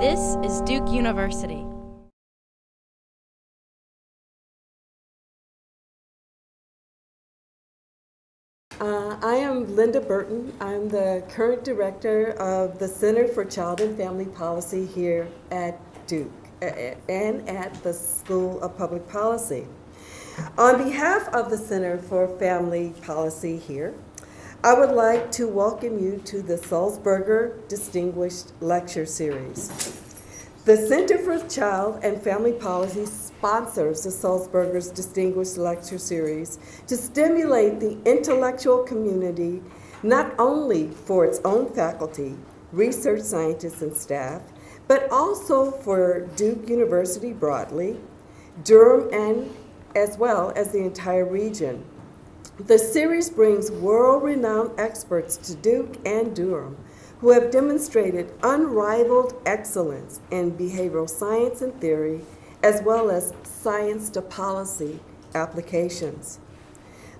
This is Duke University. Uh, I am Linda Burton. I'm the current director of the Center for Child and Family Policy here at Duke and at the School of Public Policy. On behalf of the Center for Family Policy here, I would like to welcome you to the Sulzberger Distinguished Lecture Series. The Center for Child and Family Policy sponsors the Sulzberger's Distinguished Lecture Series to stimulate the intellectual community not only for its own faculty, research scientists, and staff, but also for Duke University broadly, Durham, and as well as the entire region. The series brings world renowned experts to Duke and Durham who have demonstrated unrivaled excellence in behavioral science and theory as well as science to policy applications.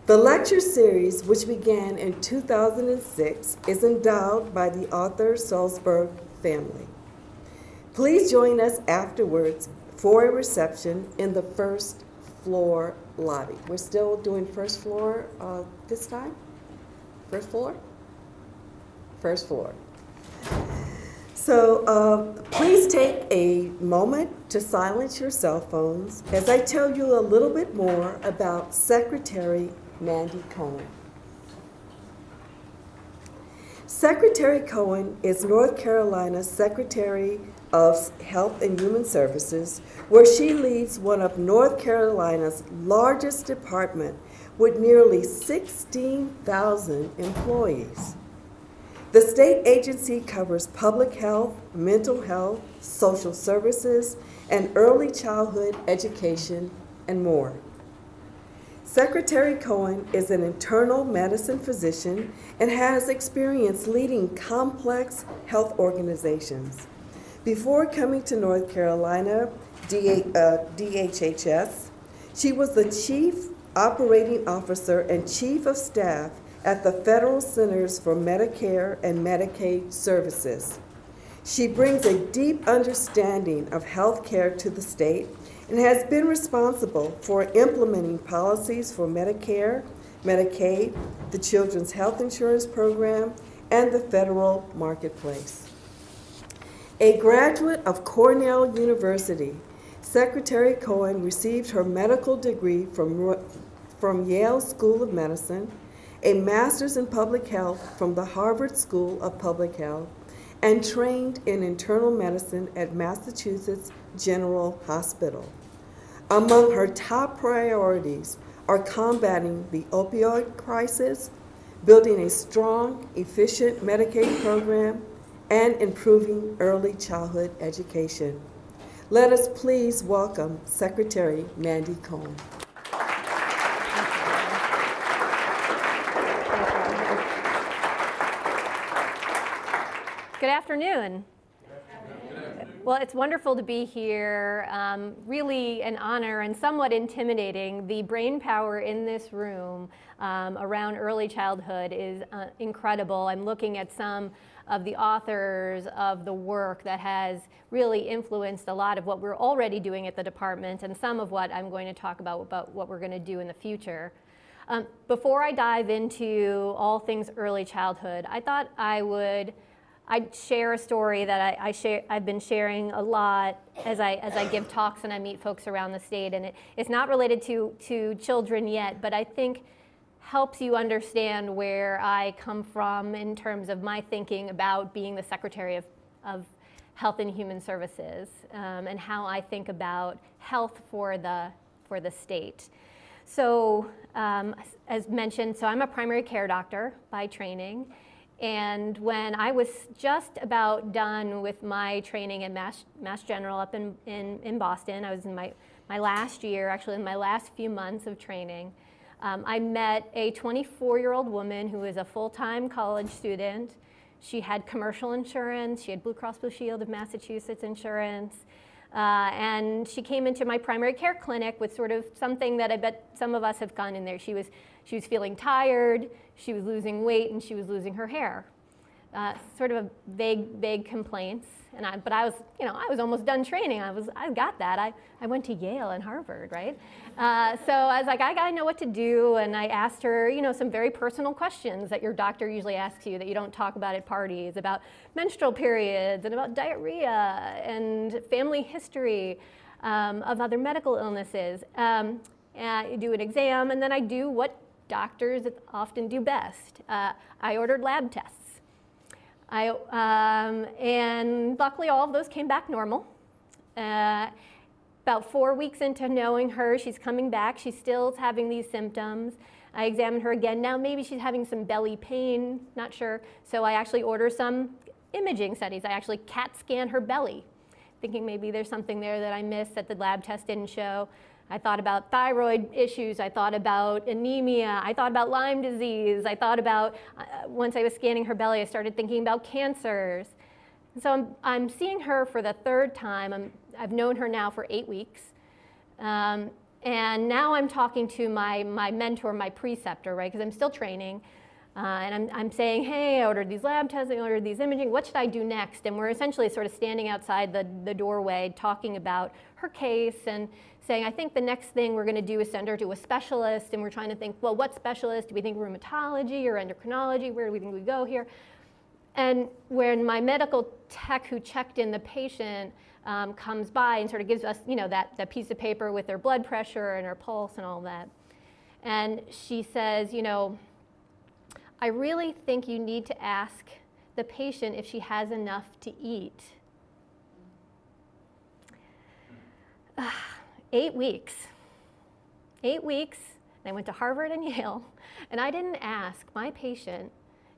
The lecture series, which began in 2006, is endowed by the Arthur Sulzberger family. Please join us afterwards for a reception in the first floor lobby. We're still doing first floor uh, this time? First floor? First floor. So uh, please take a moment to silence your cell phones as I tell you a little bit more about Secretary Mandy Cohen. Secretary Cohen is North Carolina's Secretary of Health and Human Services, where she leads one of North Carolina's largest department with nearly 16,000 employees. The state agency covers public health, mental health, social services, and early childhood education, and more. Secretary Cohen is an internal medicine physician and has experience leading complex health organizations. Before coming to North Carolina DHHS, uh, she was the Chief Operating Officer and Chief of Staff at the Federal Centers for Medicare and Medicaid Services. She brings a deep understanding of health care to the state and has been responsible for implementing policies for Medicare, Medicaid, the Children's Health Insurance Program, and the federal marketplace. A graduate of Cornell University, Secretary Cohen received her medical degree from, from Yale School of Medicine a master's in public health from the Harvard School of Public Health, and trained in internal medicine at Massachusetts General Hospital. Among her top priorities are combating the opioid crisis, building a strong, efficient Medicaid program, and improving early childhood education. Let us please welcome Secretary Mandy Cohen. Good afternoon. Well, it's wonderful to be here. Um, really an honor and somewhat intimidating. The brain power in this room um, around early childhood is uh, incredible. I'm looking at some of the authors of the work that has really influenced a lot of what we're already doing at the department and some of what I'm going to talk about about what we're going to do in the future. Um, before I dive into all things early childhood, I thought I would I'd share a story that I, I share, I've been sharing a lot as I, as I give talks and I meet folks around the state. And it, it's not related to, to children yet, but I think helps you understand where I come from in terms of my thinking about being the Secretary of, of Health and Human Services um, and how I think about health for the, for the state. So um, as mentioned, so I'm a primary care doctor by training. And when I was just about done with my training at Mass, Mass General up in, in, in Boston, I was in my, my last year, actually in my last few months of training, um, I met a 24-year-old woman who was a full-time college student. She had commercial insurance, she had Blue Cross Blue Shield of Massachusetts insurance, uh, and she came into my primary care clinic with sort of something that I bet some of us have gone in there. She was, she was feeling tired, she was losing weight and she was losing her hair. Uh, sort of a vague, vague complaints. And I, but I was, you know, I was almost done training. I was, I got that. I, I went to Yale and Harvard, right? Uh, so I was like, I gotta know what to do. And I asked her, you know, some very personal questions that your doctor usually asks you that you don't talk about at parties about menstrual periods and about diarrhea and family history um, of other medical illnesses. Um, I do an exam, and then I do what doctors often do best. Uh, I ordered lab tests. I, um, and luckily, all of those came back normal. Uh, about four weeks into knowing her, she's coming back. She's still having these symptoms. I examine her again. Now maybe she's having some belly pain, not sure. So I actually order some imaging studies. I actually CAT scan her belly, thinking maybe there's something there that I missed that the lab test didn't show. I thought about thyroid issues. I thought about anemia. I thought about Lyme disease. I thought about, uh, once I was scanning her belly, I started thinking about cancers. so I'm, I'm seeing her for the third time. I'm, I've known her now for eight weeks. Um, and now I'm talking to my, my mentor, my preceptor, right? Because I'm still training. Uh, and I'm, I'm saying, hey, I ordered these lab tests, I ordered these imaging, what should I do next? And we're essentially sort of standing outside the, the doorway talking about her case and saying, I think the next thing we're going to do is send her to a specialist. And we're trying to think, well, what specialist? Do we think rheumatology or endocrinology? Where do we think we go here? And when my medical tech who checked in the patient um, comes by and sort of gives us, you know, that, that piece of paper with her blood pressure and her pulse and all that. And she says, you know, I really think you need to ask the patient if she has enough to eat. eight weeks. Eight weeks. I went to Harvard and Yale, and I didn't ask my patient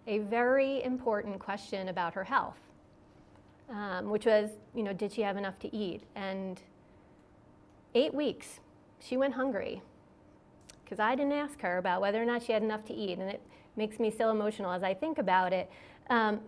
a very important question about her health, um, which was, you know, did she have enough to eat? And eight weeks, she went hungry because I didn't ask her about whether or not she had enough to eat, and it makes me so emotional as I think about it. Um,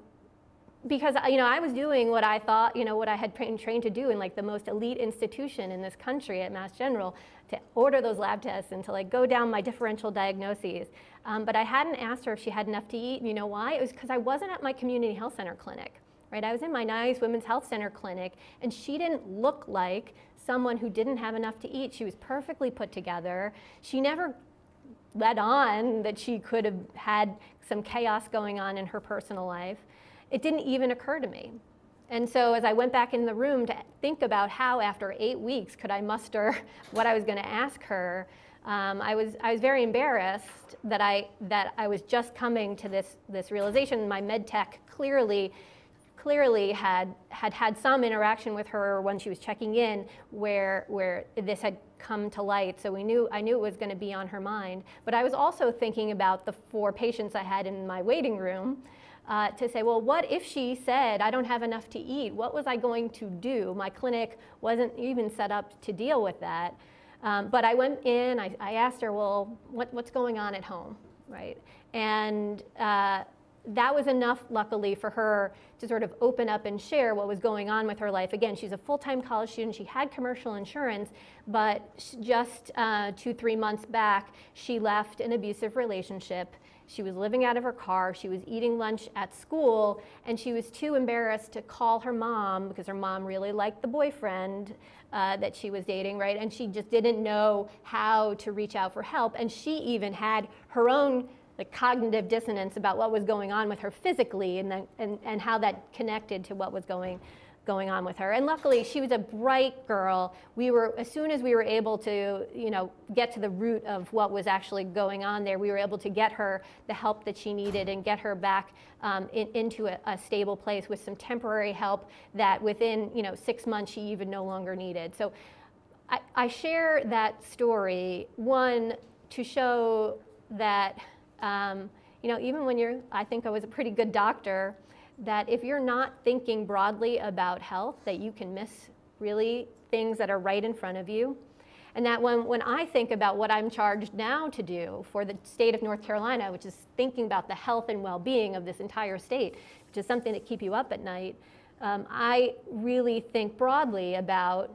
because you know I was doing what I thought you know what I had trained to do in like the most elite institution in this country at Mass General to order those lab tests and to like go down my differential diagnoses. Um, but I hadn't asked her if she had enough to eat. You know why? It was because I wasn't at my community health center clinic. Right? I was in my nice women's health center clinic, and she didn't look like someone who didn't have enough to eat. She was perfectly put together. She never let on that she could have had some chaos going on in her personal life. It didn't even occur to me. And so as I went back in the room to think about how after eight weeks could I muster what I was going to ask her, um, I, was, I was very embarrassed that I, that I was just coming to this, this realization. My med tech clearly, clearly had, had had some interaction with her when she was checking in where, where this had come to light. So we knew, I knew it was going to be on her mind. But I was also thinking about the four patients I had in my waiting room uh, to say, well, what if she said, I don't have enough to eat? What was I going to do? My clinic wasn't even set up to deal with that. Um, but I went in, I, I asked her, well, what, what's going on at home, right? And uh, that was enough, luckily, for her to sort of open up and share what was going on with her life. Again, she's a full time college student. She had commercial insurance, but just uh, two, three months back, she left an abusive relationship. She was living out of her car. She was eating lunch at school, and she was too embarrassed to call her mom because her mom really liked the boyfriend uh, that she was dating, right? And she just didn't know how to reach out for help. And she even had her own like cognitive dissonance about what was going on with her physically and, then, and, and how that connected to what was going going on with her. And luckily, she was a bright girl. We were, as soon as we were able to, you know, get to the root of what was actually going on there, we were able to get her the help that she needed and get her back um, in, into a, a, stable place with some temporary help that within, you know, six months she even no longer needed. So I, I share that story, one, to show that um, you know, even when you're, I think I was a pretty good doctor, that if you're not thinking broadly about health, that you can miss really things that are right in front of you. And that when, when I think about what I'm charged now to do for the state of North Carolina, which is thinking about the health and well being of this entire state, which is something that keep you up at night, um, I really think broadly about,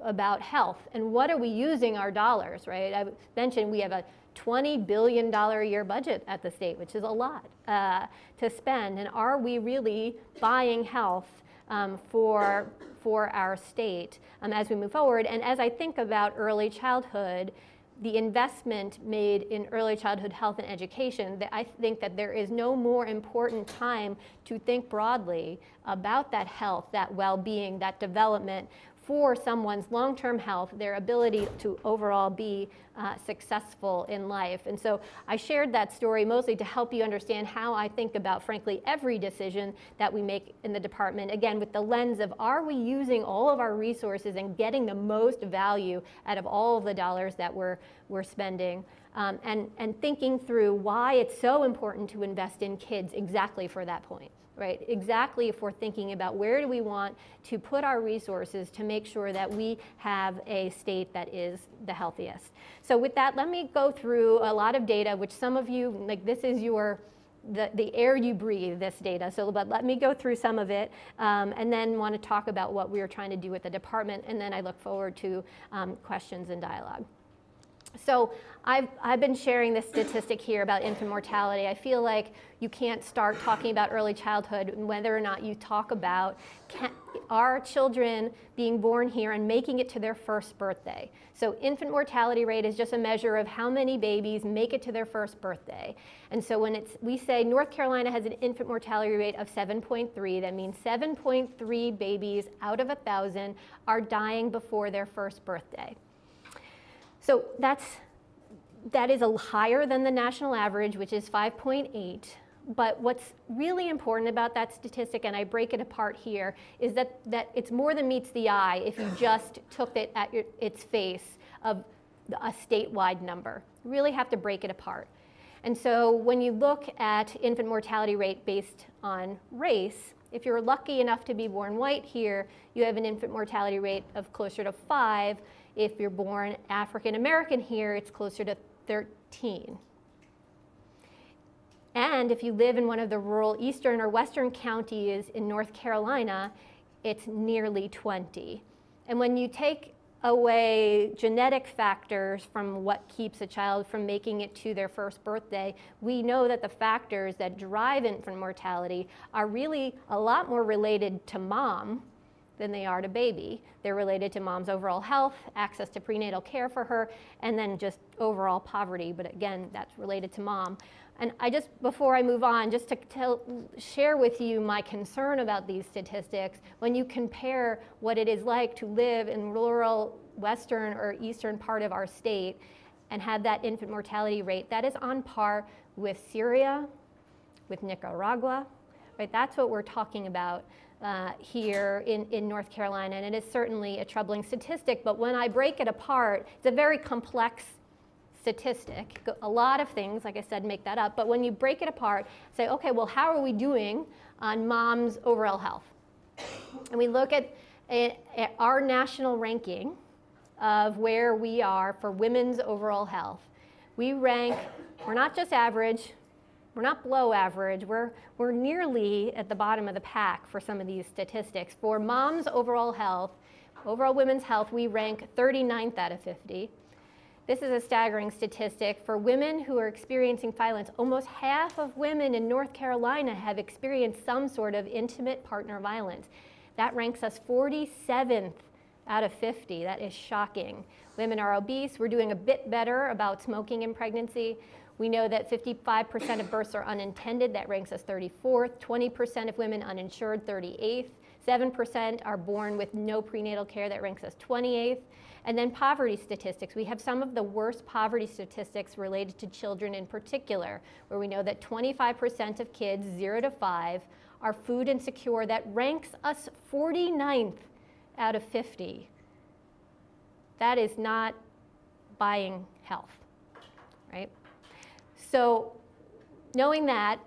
about health and what are we using our dollars, right? I mentioned we have a $20 billion a year budget at the state, which is a lot uh, to spend. And are we really buying health um, for, for our state um, as we move forward? And as I think about early childhood, the investment made in early childhood health and education, that I think that there is no more important time to think broadly about that health, that well-being, that development for someone's long-term health, their ability to overall be uh, successful in life. And so I shared that story mostly to help you understand how I think about, frankly, every decision that we make in the department, again, with the lens of are we using all of our resources and getting the most value out of all of the dollars that we're, we're spending. Um, and, and thinking through why it's so important to invest in kids exactly for that point right? Exactly if we're thinking about where do we want to put our resources to make sure that we have a state that is the healthiest. So with that, let me go through a lot of data, which some of you, like this is your, the, the air you breathe, this data. So but let me go through some of it um, and then want to talk about what we are trying to do with the department. And then I look forward to um, questions and dialogue. So I've, I've been sharing this statistic here about infant mortality. I feel like you can't start talking about early childhood and whether or not you talk about can, our children being born here and making it to their first birthday. So infant mortality rate is just a measure of how many babies make it to their first birthday. And so when it's, we say North Carolina has an infant mortality rate of 7.3, that means 7.3 babies out of a 1,000 are dying before their first birthday. So that's, that is a higher than the national average, which is 5.8. But what's really important about that statistic, and I break it apart here, is that, that it's more than meets the eye if you just took it at your, its face of a statewide number. You really have to break it apart. And so when you look at infant mortality rate based on race, if you're lucky enough to be born white here, you have an infant mortality rate of closer to five. If you're born African American here, it's closer to 13. And if you live in one of the rural eastern or western counties in North Carolina, it's nearly 20. And when you take away genetic factors from what keeps a child from making it to their first birthday, we know that the factors that drive infant mortality are really a lot more related to mom than they are to baby. They're related to mom's overall health, access to prenatal care for her, and then just overall poverty. But again, that's related to mom. And I just, before I move on, just to tell, share with you my concern about these statistics, when you compare what it is like to live in rural western or eastern part of our state and have that infant mortality rate, that is on par with Syria, with Nicaragua, right? That's what we're talking about uh, here in, in North Carolina, and it is certainly a troubling statistic, but when I break it apart, it's a very complex statistic. A lot of things, like I said, make that up, but when you break it apart, say, okay, well, how are we doing on mom's overall health? And we look at, at our national ranking of where we are for women's overall health. We rank, we're not just average, we're not below average. We're, we're nearly at the bottom of the pack for some of these statistics. For mom's overall health, overall women's health, we rank 39th out of 50. This is a staggering statistic. For women who are experiencing violence, almost half of women in North Carolina have experienced some sort of intimate partner violence. That ranks us 47th out of 50. That is shocking. Women are obese. We're doing a bit better about smoking in pregnancy. We know that 55% of births are unintended, that ranks us 34th. 20% of women uninsured, 38th. 7% are born with no prenatal care, that ranks us 28th. And then poverty statistics. We have some of the worst poverty statistics related to children in particular, where we know that 25% of kids, 0 to 5, are food insecure. That ranks us 49th out of 50. That is not buying health? So knowing that,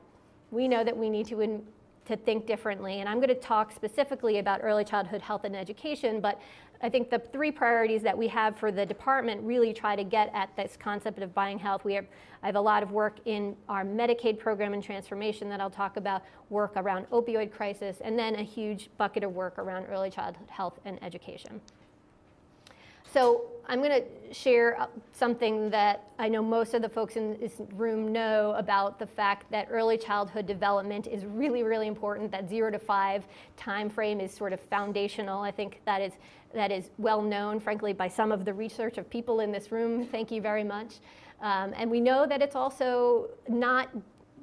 we know that we need to, to think differently. And I'm going to talk specifically about early childhood health and education, but I think the three priorities that we have for the department really try to get at this concept of buying health. We have, I have a lot of work in our Medicaid program and transformation that I'll talk about, work around opioid crisis, and then a huge bucket of work around early childhood health and education. So I'm going to share uh, something that I know most of the folks in this room know about the fact that early childhood development is really, really important. That zero to five time frame is sort of foundational. I think that is that is well known, frankly, by some of the research of people in this room. Thank you very much. Um, and we know that it's also not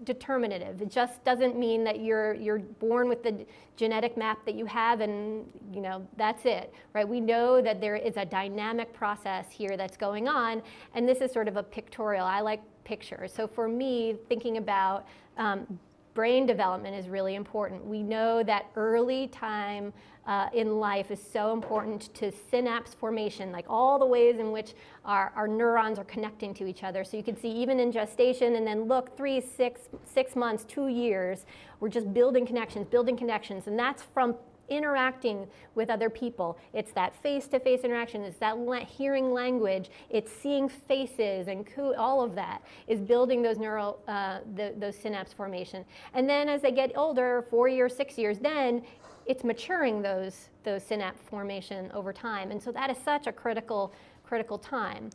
determinative. It just doesn't mean that you're you're born with the genetic map that you have and you know that's it, right? We know that there is a dynamic process here that's going on, and this is sort of a pictorial. I like pictures. So for me, thinking about um, brain development is really important. We know that early time uh, in life is so important to synapse formation, like all the ways in which our, our neurons are connecting to each other. So you can see even in gestation and then look, three, six, six months, two years, we're just building connections, building connections. And that's from interacting with other people. It's that face-to-face interaction. It's that la hearing language. It's seeing faces and all of that is building those neural, uh, the, those synapse formation. And then as they get older, four years, six years, then it's maturing those, those synapse formation over time. And so that is such a critical, critical time.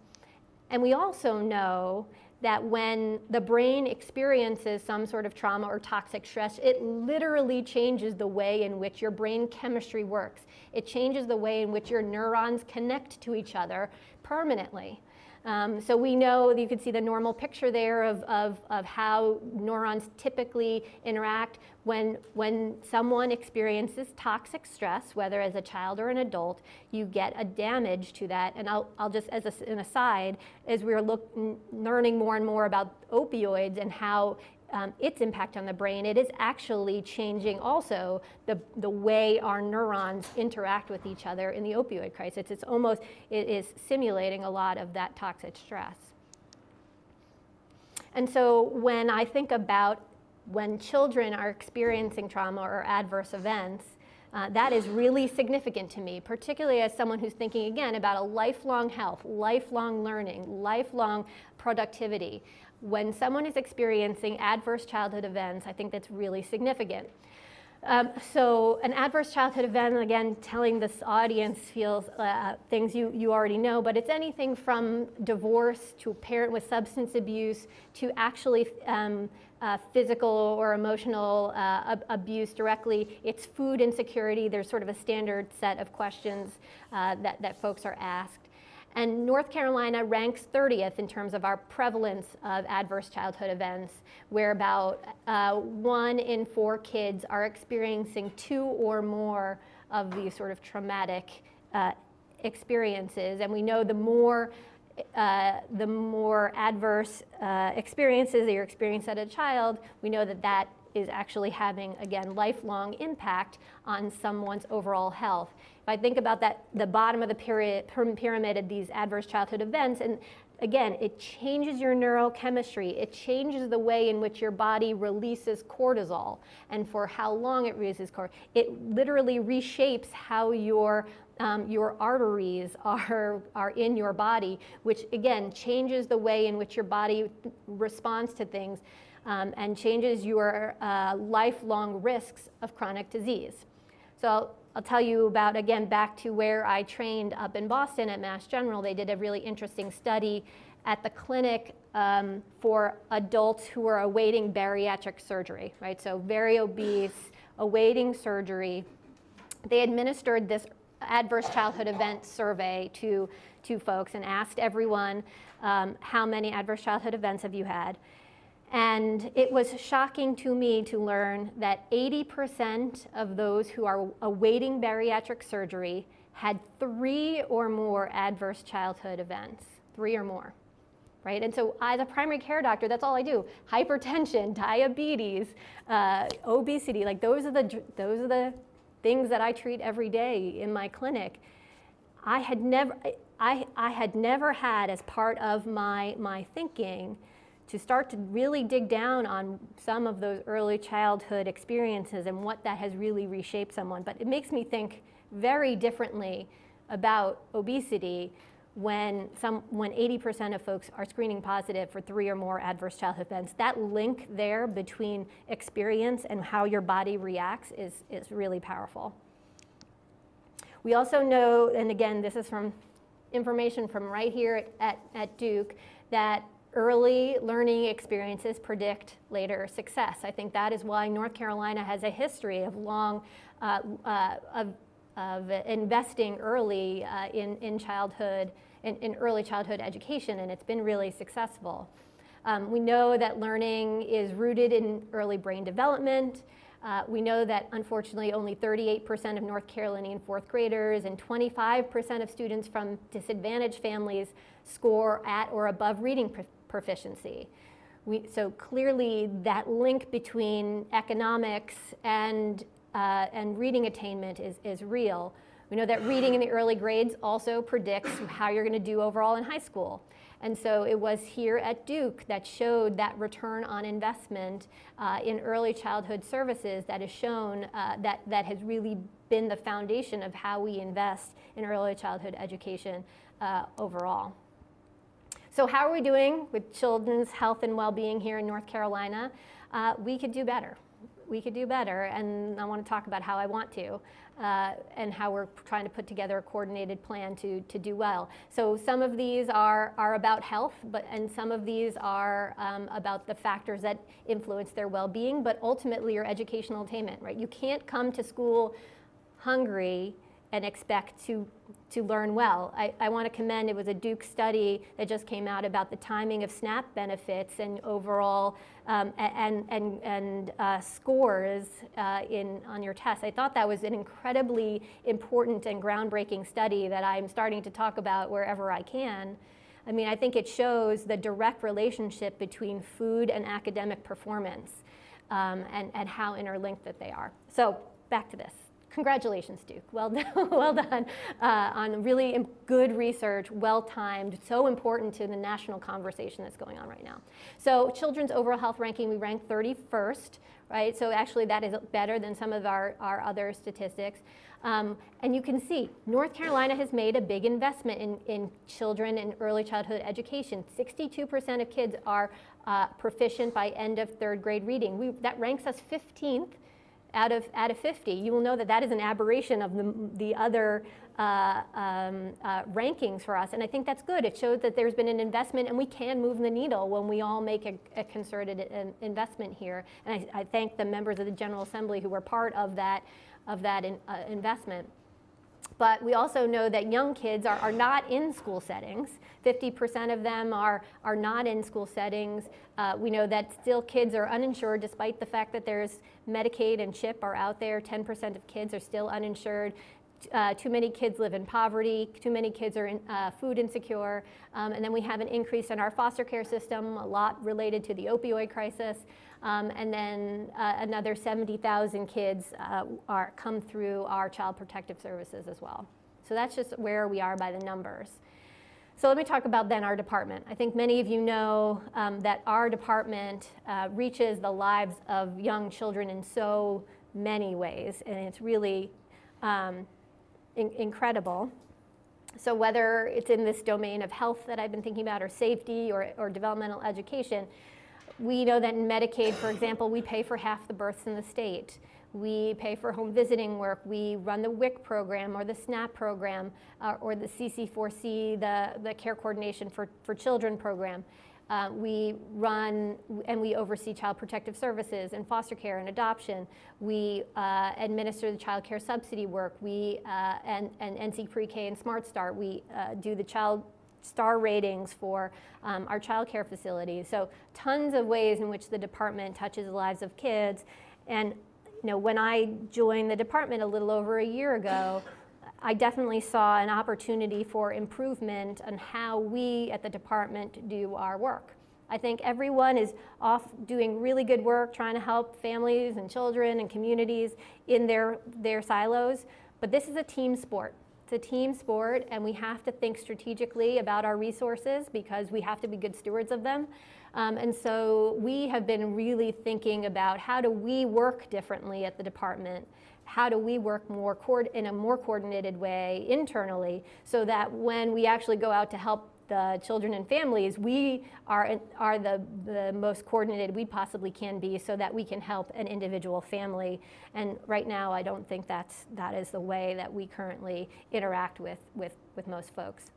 And we also know that when the brain experiences some sort of trauma or toxic stress, it literally changes the way in which your brain chemistry works. It changes the way in which your neurons connect to each other permanently. Um, so we know you can see the normal picture there of, of, of how neurons typically interact when, when someone experiences toxic stress, whether as a child or an adult, you get a damage to that. And I'll, I'll just, as a, an aside, as we're look, learning more and more about opioids and how um, its impact on the brain, it is actually changing also the, the way our neurons interact with each other in the opioid crisis. It's almost, it is simulating a lot of that toxic stress. And so when I think about when children are experiencing trauma or adverse events, uh, that is really significant to me, particularly as someone who's thinking again about a lifelong health, lifelong learning, lifelong productivity when someone is experiencing adverse childhood events, I think that's really significant. Um, so an adverse childhood event, again, telling this audience feels uh, things you, you already know, but it's anything from divorce to a parent with substance abuse to actually um, uh, physical or emotional uh, ab abuse directly. It's food insecurity. There's sort of a standard set of questions uh, that, that folks are asked. And North Carolina ranks 30th in terms of our prevalence of adverse childhood events, where about uh, one in four kids are experiencing two or more of these sort of traumatic uh, experiences. And we know the more uh, the more adverse uh, experiences that you're experiencing as a child, we know that that is actually having, again, lifelong impact on someone's overall health. If I think about that, the bottom of the pyramid, of these adverse childhood events, and again, it changes your neurochemistry. It changes the way in which your body releases cortisol and for how long it releases cortisol. It literally reshapes how your um, your arteries are, are in your body, which again changes the way in which your body responds to things um, and changes your uh, lifelong risks of chronic disease. So I'll tell you about, again, back to where I trained up in Boston at Mass General. They did a really interesting study at the clinic um, for adults who are awaiting bariatric surgery, right? So very obese, awaiting surgery. They administered this adverse childhood event survey to, to folks and asked everyone um, how many adverse childhood events have you had. And it was shocking to me to learn that 80% of those who are awaiting bariatric surgery had three or more adverse childhood events, three or more, right? And so as a primary care doctor, that's all I do. Hypertension, diabetes, uh, obesity, like those are, the, those are the things that I treat every day in my clinic. I had never, I, I had never had as part of my, my thinking to start to really dig down on some of those early childhood experiences and what that has really reshaped someone. But it makes me think very differently about obesity when some when 80% of folks are screening positive for three or more adverse childhood events. That link there between experience and how your body reacts is, is really powerful. We also know, and again, this is from information from right here at, at, at Duke that early learning experiences predict later success. I think that is why North Carolina has a history of long, uh, uh, of, of investing early uh, in, in childhood, in, in, early childhood education, and it's been really successful. Um, we know that learning is rooted in early brain development. Uh, we know that unfortunately only 38% of North Carolinian fourth graders and 25% of students from disadvantaged families score at or above reading proficiency. We, so clearly that link between economics and, uh, and reading attainment is, is real. We know that reading in the early grades also predicts how you're going to do overall in high school. And so it was here at Duke that showed that return on investment uh, in early childhood services that has shown uh, that, that has really been the foundation of how we invest in early childhood education uh, overall. So how are we doing with children's health and well-being here in North Carolina? Uh, we could do better. We could do better, and I want to talk about how I want to. Uh, and how we're trying to put together a coordinated plan to, to do well. So some of these are, are about health, but, and some of these are um, about the factors that influence their well-being, but ultimately your educational attainment, right? You can't come to school hungry and expect to, to learn well. I, I want to commend, it was a Duke study that just came out about the timing of SNAP benefits and overall um, and, and, and uh, scores uh, in, on your tests. I thought that was an incredibly important and groundbreaking study that I'm starting to talk about wherever I can. I mean, I think it shows the direct relationship between food and academic performance um, and, and how interlinked that they are. So back to this congratulations, Duke. Well done, well done uh, on really good research, well timed, so important to the national conversation that's going on right now. So, children's overall health ranking, we rank 31st, right? So, actually, that is better than some of our, our other statistics. Um, and you can see North Carolina has made a big investment in, in children and early childhood education. 62% of kids are uh, proficient by end of third grade reading. We, that ranks us 15th out of, out of 50, you will know that that is an aberration of the, the other uh, um, uh, rankings for us. And I think that's good. It shows that there's been an investment and we can move the needle when we all make a, a concerted in, investment here. And I, I, thank the members of the General Assembly who were part of that, of that in, uh, investment. But we also know that young kids are, are not in school settings. 50% of them are, are not in school settings. Uh, we know that still kids are uninsured despite the fact that there's Medicaid and CHIP are out there. 10% of kids are still uninsured. Uh, too many kids live in poverty, too many kids are in, uh, food insecure, um, and then we have an increase in our foster care system, a lot related to the opioid crisis. Um, and then uh, another 70,000 kids uh, are, come through our child protective services as well. So that's just where we are by the numbers. So let me talk about then our department. I think many of you know um, that our department uh, reaches the lives of young children in so many ways, and it's really um, in incredible. So whether it's in this domain of health that I've been thinking about, or safety, or, or developmental education, we know that in Medicaid, for example, we pay for half the births in the state. We pay for home visiting work. We run the WIC program or the SNAP program uh, or the CC4C, the, the Care Coordination for, for Children program. Uh, we run and we oversee child protective services and foster care and adoption. We uh, administer the child care subsidy work. We uh, and, and NC Pre-K and Smart Start. We uh, do the child star ratings for um, our child care facilities. So tons of ways in which the department touches the lives of kids. And you know, when I joined the department a little over a year ago, I definitely saw an opportunity for improvement on how we at the department do our work. I think everyone is off doing really good work trying to help families and children and communities in their, their silos, but this is a team sport. A team sport, and we have to think strategically about our resources because we have to be good stewards of them. Um, and so we have been really thinking about how do we work differently at the department? How do we work more in a more coordinated way internally so that when we actually go out to help the children and families, we are, are the, the most coordinated we possibly can be so that we can help an individual family. And right now, I don't think that's, that is the way that we currently interact with, with, with most folks.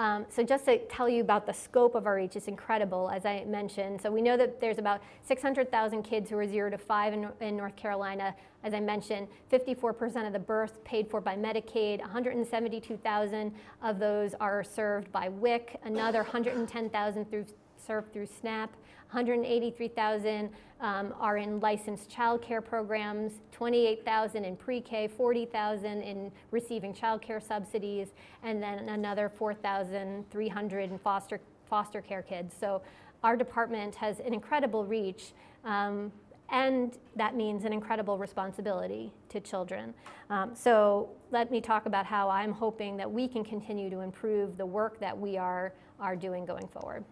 Um, so just to tell you about the scope of our reach, it's incredible, as I mentioned. So we know that there's about 600,000 kids who are zero to five in, in North Carolina. As I mentioned, 54% of the births paid for by Medicaid, 172,000 of those are served by WIC, another 110,000 through served through SNAP. 183,000 um, are in licensed child care programs, 28,000 in pre-K, 40,000 in receiving child care subsidies, and then another 4,300 in foster, foster care kids. So our department has an incredible reach. Um, and that means an incredible responsibility to children. Um, so let me talk about how I'm hoping that we can continue to improve the work that we are, are doing going forward.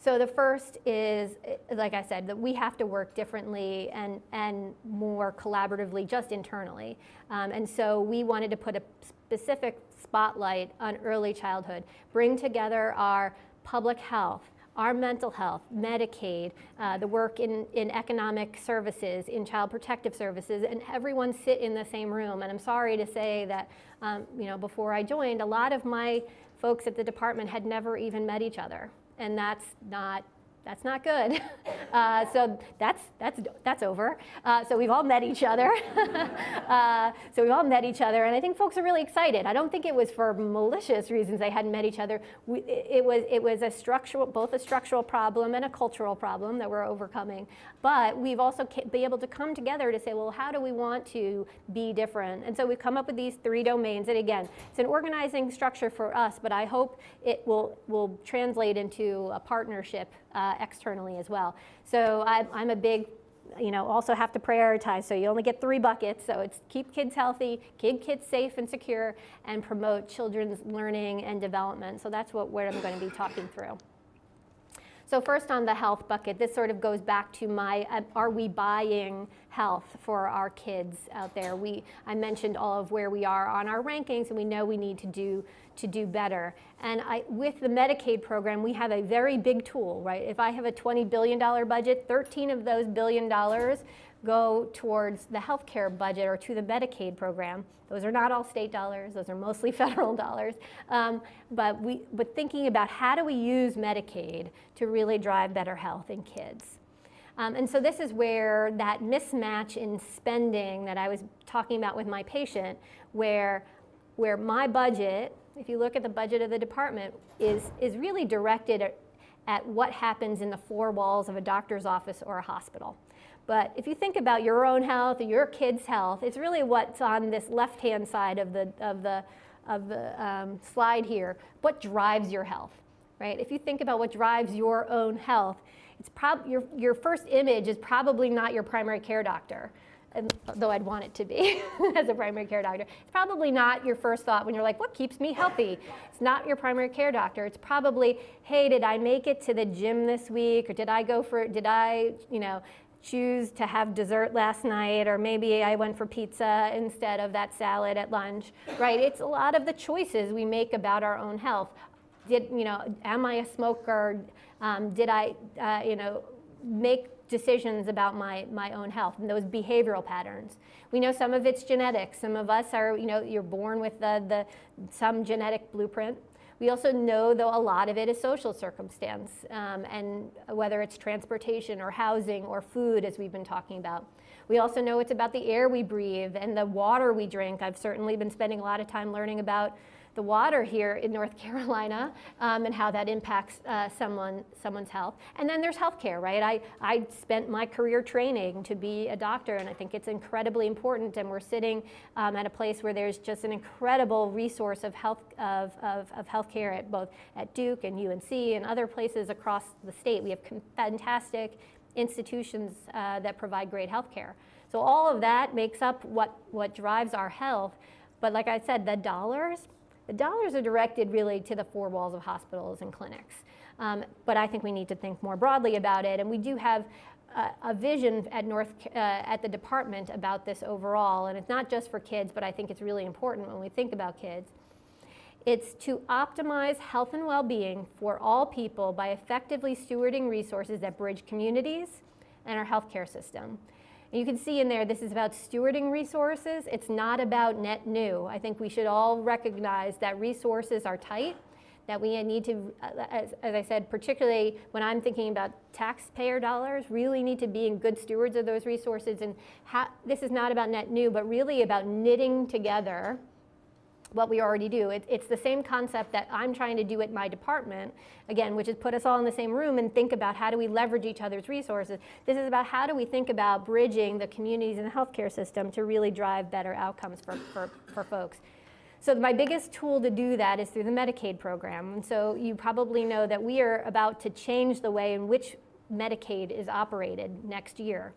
So the first is, like I said, that we have to work differently and, and more collaboratively just internally. Um, and so we wanted to put a specific spotlight on early childhood, bring together our public health, our mental health, Medicaid, uh, the work in, in economic services, in child protective services, and everyone sit in the same room. And I'm sorry to say that, um, you know, before I joined, a lot of my folks at the department had never even met each other and that's not that's not good. Uh, so that's, that's, that's over. Uh, so we've all met each other. uh, so we've all met each other, and I think folks are really excited. I don't think it was for malicious reasons they hadn't met each other. We, it, was, it was a structural, both a structural problem and a cultural problem that we're overcoming. But we've also be able to come together to say, well, how do we want to be different? And so we've come up with these three domains. And again, it's an organizing structure for us, but I hope it will, will translate into a partnership uh, externally as well. So I, I'm a big you know, also have to prioritize. So you only get three buckets. So it's keep kids healthy, keep kids safe and secure, and promote children's learning and development. So that's what, what I'm going to be talking through. So first on the health bucket, this sort of goes back to my, uh, are we buying health for our kids out there? We, I mentioned all of where we are on our rankings and we know we need to do, to do better. And I, with the Medicaid program, we have a very big tool, right? If I have a $20 billion budget, 13 of those billion dollars go towards the healthcare budget or to the Medicaid program. Those are not all state dollars, those are mostly federal dollars. Um, but, we, but thinking about how do we use Medicaid to really drive better health in kids. Um, and so this is where that mismatch in spending that I was talking about with my patient, where, where my budget, if you look at the budget of the department, is, is really directed at, at what happens in the four walls of a doctor's office or a hospital. But if you think about your own health or your kid's health, it's really what's on this left-hand side of the, of the, of the um, slide here. What drives your health, right? If you think about what drives your own health, it's prob your, your first image is probably not your primary care doctor, and, though I'd want it to be as a primary care doctor. It's probably not your first thought when you're like, what keeps me healthy? It's not your primary care doctor. It's probably, hey, did I make it to the gym this week? Or did I go for, did I, you know, choose to have dessert last night, or maybe I went for pizza instead of that salad at lunch, right? It's a lot of the choices we make about our own health. Did, you know, am I a smoker? Um, did I, uh, you know, make decisions about my, my own health and those behavioral patterns. We know some of it's genetic. Some of us are, you know, you're born with the, the, some genetic blueprint. We also know, though, a lot of it is social circumstance, um, and whether it's transportation or housing or food, as we've been talking about. We also know it's about the air we breathe and the water we drink. I've certainly been spending a lot of time learning about the water here in North Carolina um, and how that impacts uh, someone, someone's health. And then there's healthcare, right? I, I spent my career training to be a doctor, and I think it's incredibly important. And we're sitting um, at a place where there's just an incredible resource of health of, of, of healthcare at both at Duke and UNC and other places across the state. We have fantastic institutions uh, that provide great health care. So all of that makes up what, what drives our health. But like I said, the dollars, the dollars are directed really to the four walls of hospitals and clinics. Um, but I think we need to think more broadly about it. And we do have a, a vision at North uh, at the department about this overall. And it's not just for kids, but I think it's really important when we think about kids. It's to optimize health and well-being for all people by effectively stewarding resources that bridge communities and our healthcare system. And you can see in there, this is about stewarding resources. It's not about net new. I think we should all recognize that resources are tight, that we need to, uh, as, as I said, particularly when I'm thinking about taxpayer dollars, really need to be in good stewards of those resources. And this is not about net new, but really about knitting together what we already do. It, it's the same concept that I'm trying to do at my department, again, which is put us all in the same room and think about how do we leverage each other's resources. This is about how do we think about bridging the communities and the healthcare system to really drive better outcomes for, for, for folks. So my biggest tool to do that is through the Medicaid program. And so you probably know that we are about to change the way in which Medicaid is operated next year.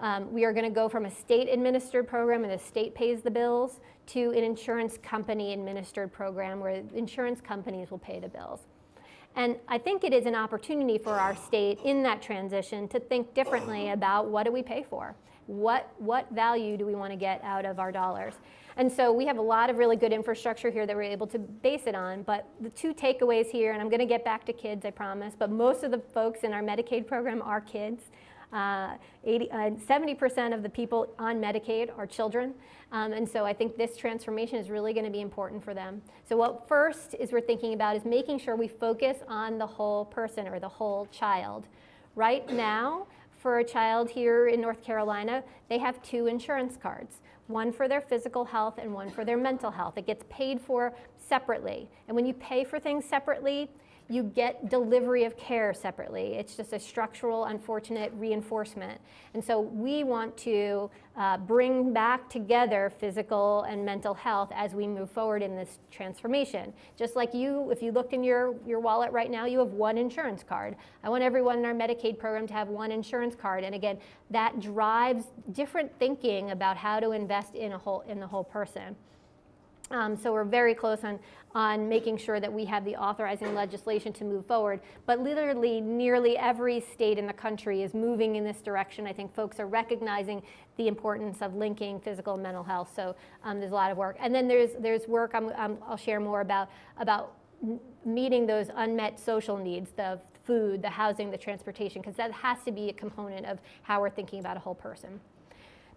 Um, we are going to go from a state administered program and the state pays the bills to an insurance company administered program where insurance companies will pay the bills. And I think it is an opportunity for our state in that transition to think differently about what do we pay for? What, what value do we want to get out of our dollars? And so we have a lot of really good infrastructure here that we're able to base it on. But the two takeaways here, and I'm going to get back to kids, I promise, but most of the folks in our Medicaid program are kids. Uh, 80, uh, 70% of the people on Medicaid are children. Um, and so I think this transformation is really going to be important for them. So what first is we're thinking about is making sure we focus on the whole person or the whole child. Right now, for a child here in North Carolina, they have two insurance cards one for their physical health and one for their mental health. It gets paid for separately. And when you pay for things separately, you get delivery of care separately. It's just a structural, unfortunate reinforcement. And so we want to uh, bring back together physical and mental health as we move forward in this transformation. Just like you, if you looked in your, your wallet right now, you have one insurance card. I want everyone in our Medicaid program to have one insurance card. And again, that drives different thinking about how to invest in, a whole, in the whole person. Um, so we're very close on, on making sure that we have the authorizing legislation to move forward. But literally, nearly every state in the country is moving in this direction. I think folks are recognizing the importance of linking physical and mental health. So um, there's a lot of work. And then there's, there's work i will share more about, about meeting those unmet social needs, the food, the housing, the transportation, because that has to be a component of how we're thinking about a whole person.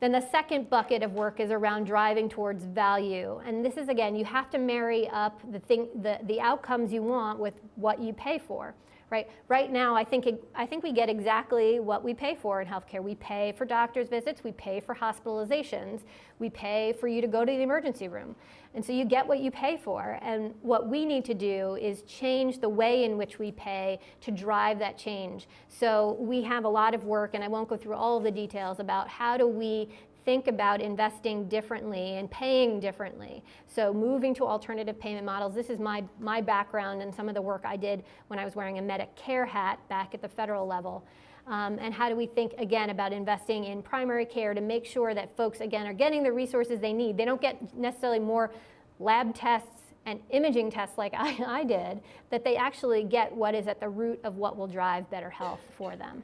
Then the second bucket of work is around driving towards value. And this is, again, you have to marry up the, thing, the, the outcomes you want with what you pay for. Right? right now, I think, I think we get exactly what we pay for in healthcare. We pay for doctor's visits, we pay for hospitalizations, we pay for you to go to the emergency room. And so you get what you pay for. And what we need to do is change the way in which we pay to drive that change. So we have a lot of work, and I won't go through all of the details about how do we think about investing differently and paying differently. So moving to alternative payment models, this is my, my background and some of the work I did when I was wearing a Medicare hat back at the federal level. Um, and how do we think again about investing in primary care to make sure that folks again are getting the resources they need. They don't get necessarily more lab tests and imaging tests like I, I did, that they actually get what is at the root of what will drive better health for them.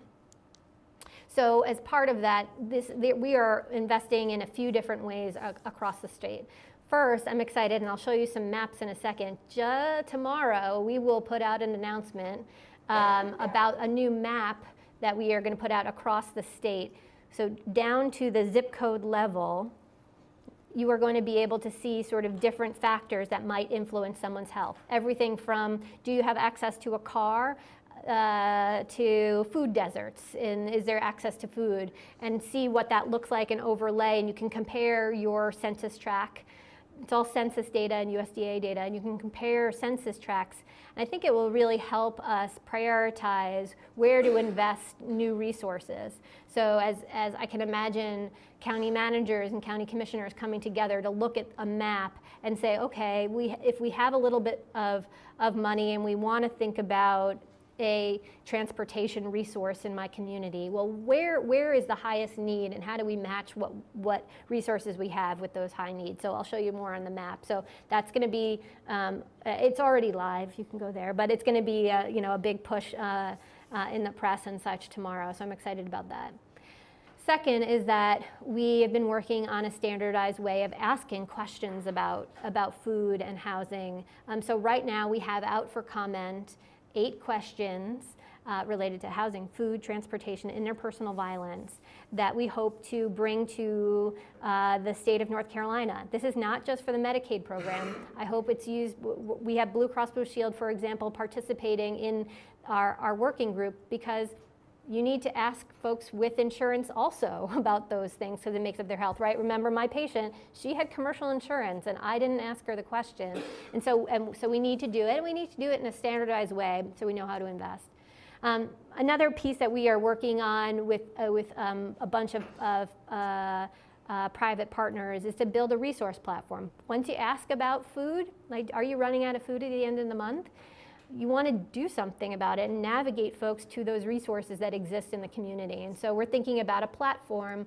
So as part of that, this, we are investing in a few different ways across the state. First, I'm excited, and I'll show you some maps in a second. Just tomorrow, we will put out an announcement um, about a new map that we are going to put out across the state. So down to the zip code level, you are going to be able to see sort of different factors that might influence someone's health. Everything from do you have access to a car uh, to food deserts and is there access to food and see what that looks like and overlay and you can compare your census tract it's all census data and USDA data, and you can compare census tracts. And I think it will really help us prioritize where to invest new resources. So as, as I can imagine county managers and county commissioners coming together to look at a map and say, okay, we, if we have a little bit of, of money and we want to think about a transportation resource in my community. Well, where, where is the highest need and how do we match what, what resources we have with those high needs? So I'll show you more on the map. So that's going to be, um, uh, it's already live, you can go there, but it's going to be a, you know, a big push uh, uh, in the press and such tomorrow. So I'm excited about that. Second is that we have been working on a standardized way of asking questions about, about food and housing. Um, so right now we have out for comment eight questions uh, related to housing, food, transportation, interpersonal violence that we hope to bring to uh, the state of North Carolina. This is not just for the Medicaid program. I hope it's used, we have Blue Cross Blue Shield, for example, participating in our, our working group because you need to ask folks with insurance also about those things because it makes up their health, right? Remember my patient, she had commercial insurance and I didn't ask her the question. And so, and so we need to do it and we need to do it in a standardized way so we know how to invest. Um, another piece that we are working on with, uh, with um, a bunch of, of uh, uh, private partners is to build a resource platform. Once you ask about food, like are you running out of food at the end of the month? You want to do something about it and navigate folks to those resources that exist in the community. And so we're thinking about a platform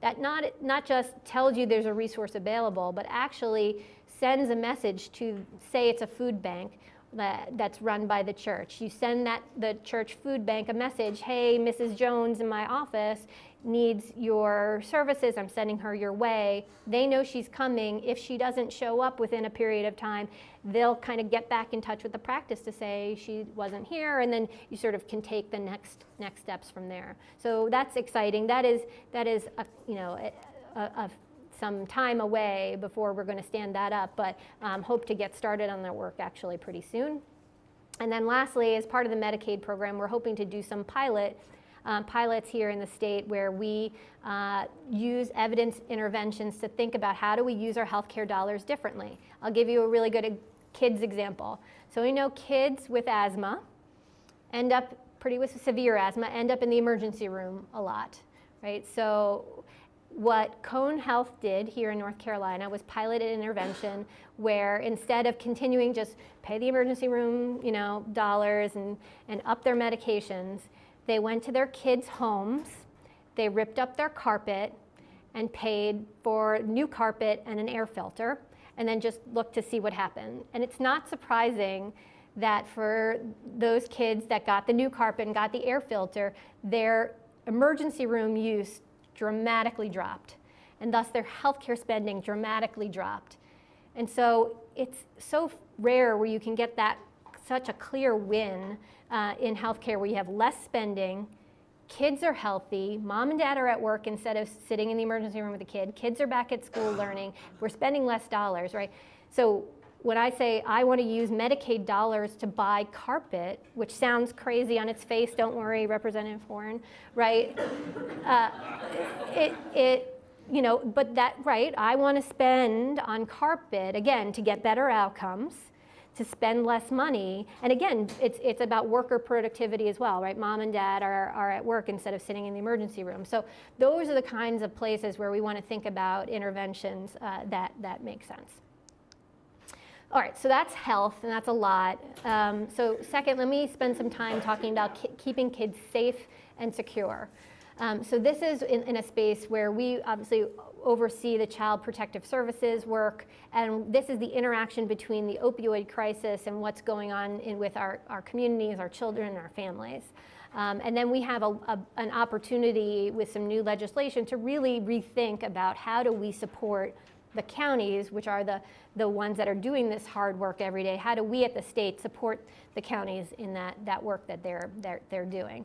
that not, not just tells you there's a resource available, but actually sends a message to, say it's a food bank that's run by the church. You send that the church food bank a message, hey, Mrs. Jones in my office needs your services, I'm sending her your way. They know she's coming. If she doesn't show up within a period of time, they'll kind of get back in touch with the practice to say she wasn't here, and then you sort of can take the next next steps from there. So that's exciting. That is that is a, you know a, a, some time away before we're going to stand that up, but um, hope to get started on that work actually pretty soon. And then lastly, as part of the Medicaid program, we're hoping to do some pilot um, pilots here in the state where we uh, use evidence interventions to think about how do we use our healthcare dollars differently. I'll give you a really good kids example. So we know kids with asthma end up pretty with severe asthma end up in the emergency room a lot, right? So what Cone Health did here in North Carolina was piloted an intervention where instead of continuing just pay the emergency room, you know, dollars and, and up their medications, they went to their kids' homes, they ripped up their carpet and paid for new carpet and an air filter, and then just looked to see what happened. And it's not surprising that for those kids that got the new carpet and got the air filter, their emergency room use dramatically dropped, and thus their healthcare spending dramatically dropped. And so it's so rare where you can get that such a clear win uh, in healthcare where you have less spending, kids are healthy, mom and dad are at work instead of sitting in the emergency room with a kid, kids are back at school learning, we're spending less dollars, right? So when I say I want to use Medicaid dollars to buy carpet, which sounds crazy on its face, don't worry, Representative Horn, right? Uh, it, it, you know, but that, right, I want to spend on carpet, again, to get better outcomes to spend less money. And again, it's, it's about worker productivity as well, right? Mom and dad are, are at work instead of sitting in the emergency room. So those are the kinds of places where we want to think about interventions uh, that, that make sense. All right, so that's health, and that's a lot. Um, so second, let me spend some time talking about ki keeping kids safe and secure. Um, so this is in, in, a space where we obviously oversee the child protective services work, and this is the interaction between the opioid crisis and what's going on in, with our, our communities, our children, our families. Um, and then we have a, a, an opportunity with some new legislation to really rethink about how do we support the counties, which are the, the ones that are doing this hard work every day, how do we at the state support the counties in that, that work that they're, they're, they're doing?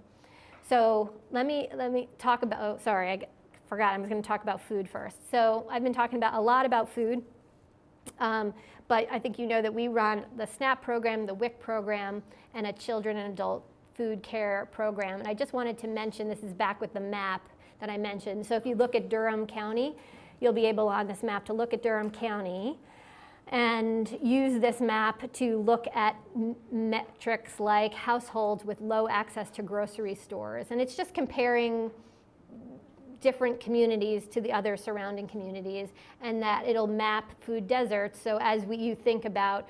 So let me, let me talk about, oh, sorry, I forgot, I was going to talk about food first. So I've been talking about a lot about food, um, but I think you know that we run the SNAP program, the WIC program, and a children and adult food care program. And I just wanted to mention, this is back with the map that I mentioned. So if you look at Durham County, you'll be able on this map to look at Durham County and use this map to look at metrics like households with low access to grocery stores. And it's just comparing different communities to the other surrounding communities and that it'll map food deserts. So as we, you think about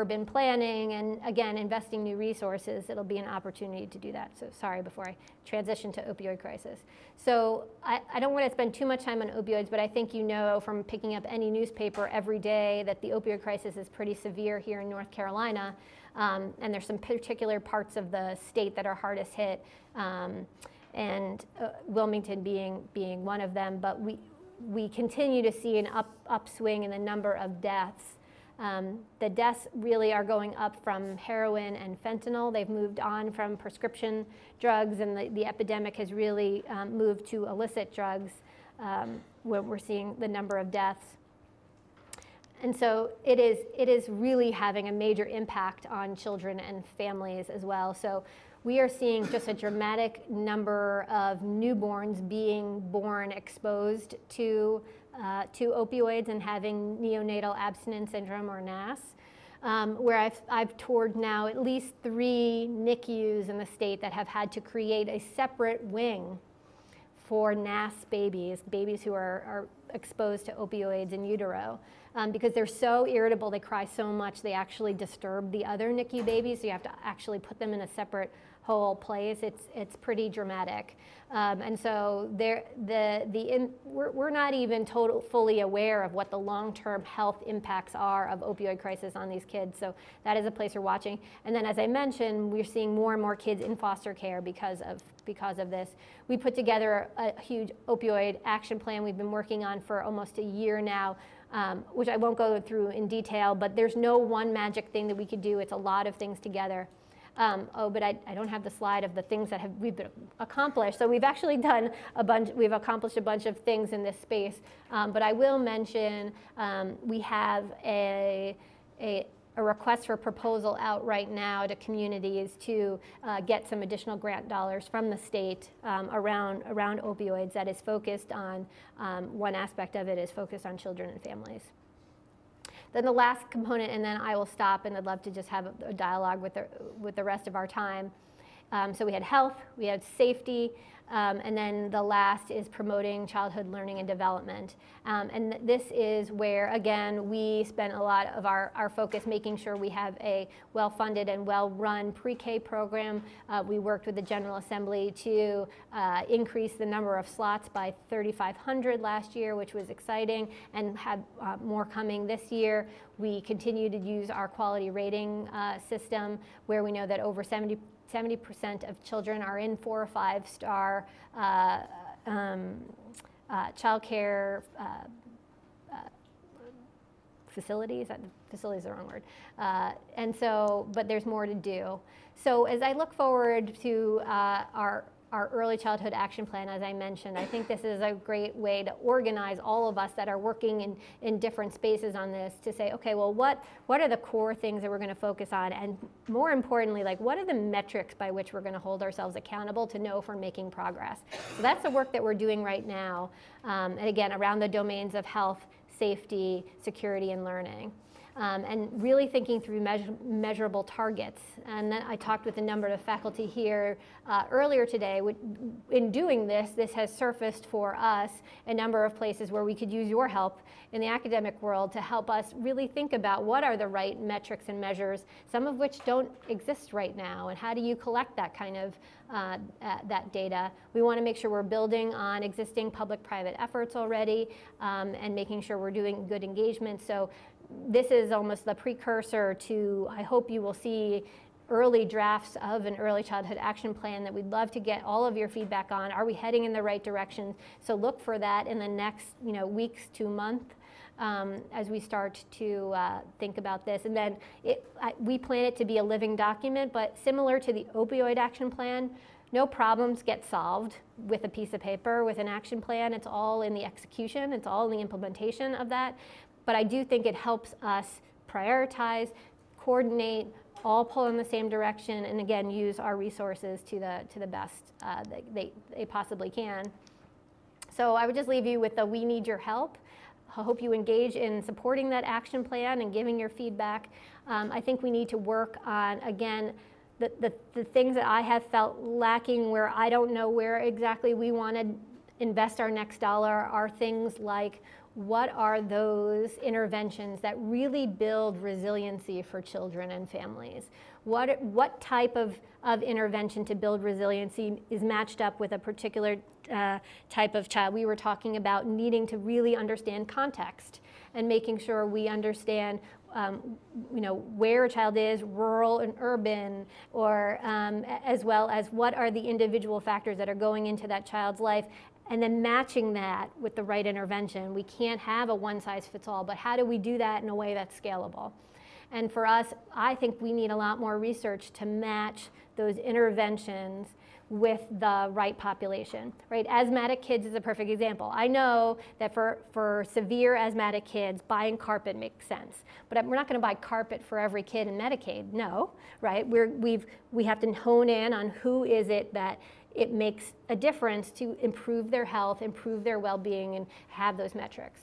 urban planning and again investing new resources it'll be an opportunity to do that. So sorry before i transition to opioid crisis. So I, I, don't want to spend too much time on opioids but i think you know from picking up any newspaper every day that the opioid crisis is pretty severe here in north carolina um, and there's some particular parts of the state that are hardest hit um, and uh, wilmington being being one of them. But we we continue to see an up, upswing in the number of deaths Um, the deaths really are going up from heroin and fentanyl. They've moved on from prescription drugs, and the, the epidemic has really um, moved to illicit drugs um, when we're seeing the number of deaths. And so it is, it is really having a major impact on children and families as well. So we are seeing just a dramatic number of newborns being born exposed to uh, to opioids and having neonatal abstinence syndrome or NAS. Um, where I've, I've toured now at least three NICUs in the state that have had to create a separate wing for NAS babies, babies who are, are exposed to opioids in utero. Um, because they're so irritable, they cry so much, they actually disturb the other NICU babies, so you have to actually put them in a separate whole place. It's, it's pretty dramatic. Um, and so there, the, the in, we're, we're not even total, fully aware of what the long-term health impacts are of opioid crisis on these kids. So that is a place we're watching. And then as I mentioned, we're seeing more and more kids in foster care because of, because of this. We put together a, a huge opioid action plan we've been working on for almost a year now um, which I won't go through in detail, but there's no one magic thing that we could do. It's a lot of things together. Um, oh, but I, I, don't have the slide of the things that have we've accomplished. So we've actually done a bunch. We've accomplished a bunch of things in this space. Um, but I will mention um, we have a, a a request for proposal out right now to communities to uh, get some additional grant dollars from the state um, around, around opioids that is focused on, um, one aspect of it is focused on children and families. Then the last component, and then I will stop, and I'd love to just have a, dialogue with the, with the rest of our time. Um, so we had health, we had safety, um, and then the last is promoting childhood learning and development. Um, and th this is where, again, we spent a lot of our, our focus making sure we have a well-funded and well-run pre-K program. Uh, we worked with the General Assembly to uh, increase the number of slots by 3,500 last year, which was exciting, and have uh, more coming this year. We continue to use our quality rating uh, system where we know that over 70 70% of children are in four or five star uh, um, uh, child care uh, uh facilities. Facility is the wrong word. Uh, and so, but there's more to do. So as I look forward to uh, our our early childhood action plan, as I mentioned. I think this is a great way to organize all of us that are working in, in different spaces on this to say, okay, well, what, what are the core things that we're going to focus on? And more importantly, like, what are the metrics by which we're going to hold ourselves accountable to know if we're making progress? So that's the work that we're doing right now. Um, and again, around the domains of health, safety, security, and learning um, and really thinking through measure, measurable targets. And I talked with a number of faculty here uh, earlier today. In doing this, this has surfaced for us a number of places where we could use your help in the academic world to help us really think about what are the right metrics and measures, some of which don't exist right now, and how do you collect that kind of uh, uh, that data. We want to make sure we're building on existing public-private efforts already um, and making sure we're doing good engagement. So this is almost the precursor to, I hope you will see early drafts of an early childhood action plan that we'd love to get all of your feedback on. Are we heading in the right direction? So look for that in the next you know, weeks to month um, as we start to uh, think about this. And then it, I, we plan it to be a living document, but similar to the opioid action plan, no problems get solved with a piece of paper, with an action plan. It's all in the execution, it's all in the implementation of that. But I do think it helps us prioritize, coordinate, all pull in the same direction, and again, use our resources to the, to the best uh, that they, they possibly can. So I would just leave you with the we need your help. I hope you engage in supporting that action plan and giving your feedback. Um, I think we need to work on, again, the, the, the things that I have felt lacking where I don't know where exactly we want to invest our next dollar are things like what are those interventions that really build resiliency for children and families? What, what type of, of intervention to build resiliency is matched up with a particular uh, type of child? We were talking about needing to really understand context and making sure we understand um, you know, where a child is, rural and urban, or um, as well as what are the individual factors that are going into that child's life and then matching that with the right intervention. We can't have a one size fits all, but how do we do that in a way that's scalable? And for us, I think we need a lot more research to match those interventions with the right population, right? Asthmatic kids is a perfect example. I know that for, for severe asthmatic kids, buying carpet makes sense, but we're not going to buy carpet for every kid in Medicaid, no, right? We're, we've, we have to hone in on who is it that it makes a difference to improve their health, improve their well-being, and have those metrics.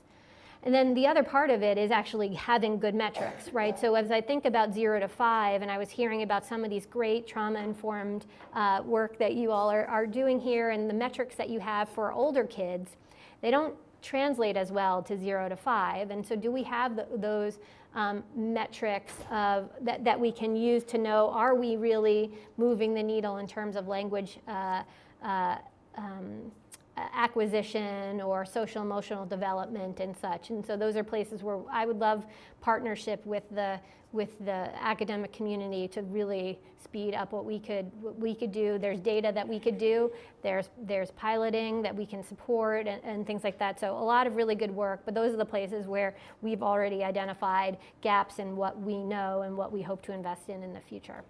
And then the other part of it is actually having good metrics, right? So as I think about zero to five, and I was hearing about some of these great trauma-informed uh, work that you all are, are doing here and the metrics that you have for older kids, they don't translate as well to zero to five. And so do we have the, those um, metrics of, that, that we can use to know, are we really moving the needle in terms of language uh, uh, um, acquisition or social emotional development and such. And so those are places where I would love partnership with the with the academic community to really speed up what we could what we could do. There's data that we could do. There's there's piloting that we can support and, and things like that. So a lot of really good work. But those are the places where we've already identified gaps in what we know and what we hope to invest in in the future.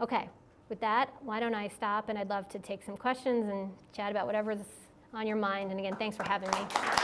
Okay, with that, why don't I stop and I'd love to take some questions and chat about whatever's on your mind. And again, thanks for having me.